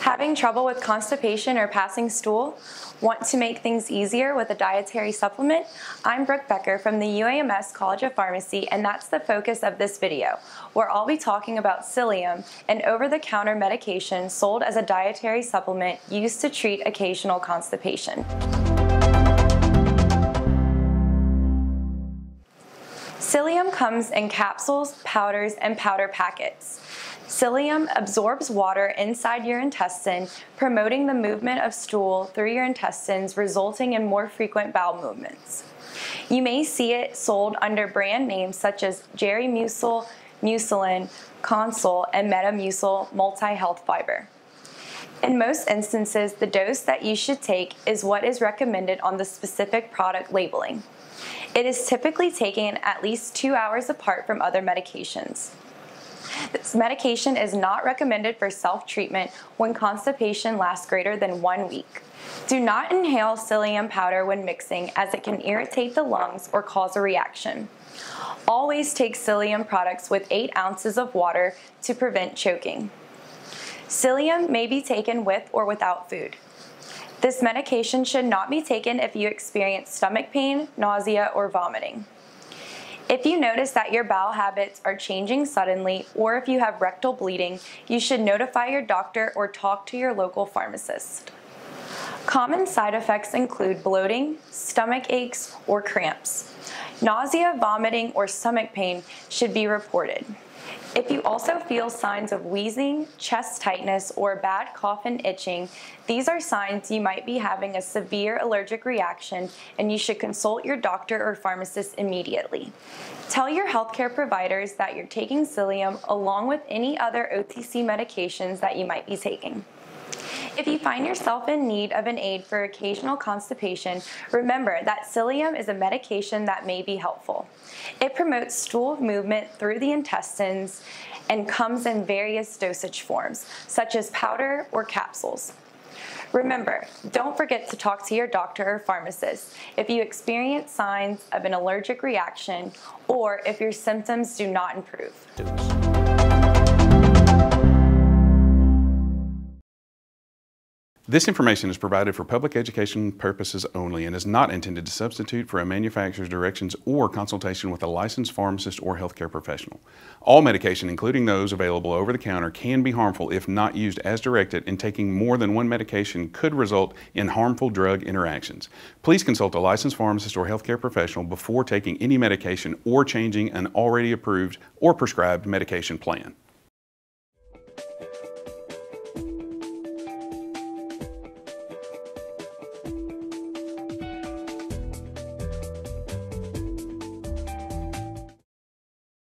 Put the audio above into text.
Having trouble with constipation or passing stool? Want to make things easier with a dietary supplement? I'm Brooke Becker from the UAMS College of Pharmacy and that's the focus of this video, where I'll be talking about psyllium, an over-the-counter medication sold as a dietary supplement used to treat occasional constipation. Psyllium comes in capsules, powders, and powder packets. Psyllium absorbs water inside your intestine, promoting the movement of stool through your intestines, resulting in more frequent bowel movements. You may see it sold under brand names such as Geri-Mucil, Mucilin, Konsyl, and Metamucil Multi-Health Fiber. In most instances, the dose that you should take is what is recommended on the specific product labeling. It is typically taken at least two hours apart from other medications. This medication is not recommended for self-treatment when constipation lasts greater than one week. Do not inhale psyllium powder when mixing as it can irritate the lungs or cause a reaction. Always take psyllium products with 8 ounces of water to prevent choking. Psyllium may be taken with or without food. This medication should not be taken if you experience stomach pain, nausea, or vomiting. If you notice that your bowel habits are changing suddenly or if you have rectal bleeding, you should notify your doctor or talk to your local pharmacist. Common side effects include bloating, stomach aches, or cramps. Nausea, vomiting, or stomach pain should be reported. If you also feel signs of wheezing, chest tightness, or bad cough and itching, these are signs you might be having a severe allergic reaction and you should consult your doctor or pharmacist immediately. Tell your healthcare providers that you're taking psyllium along with any other OTC medications that you might be taking. If you find yourself in need of an aid for occasional constipation, remember that psyllium is a medication that may be helpful. It promotes stool movement through the intestines and comes in various dosage forms, such as powder or capsules. Remember, don't forget to talk to your doctor or pharmacist if you experience signs of an allergic reaction or if your symptoms do not improve. This information is provided for public education purposes only and is not intended to substitute for a manufacturer's directions or consultation with a licensed pharmacist or healthcare professional. All medication, including those available over the counter, can be harmful if not used as directed and taking more than one medication could result in harmful drug interactions. Please consult a licensed pharmacist or healthcare professional before taking any medication or changing an already approved or prescribed medication plan.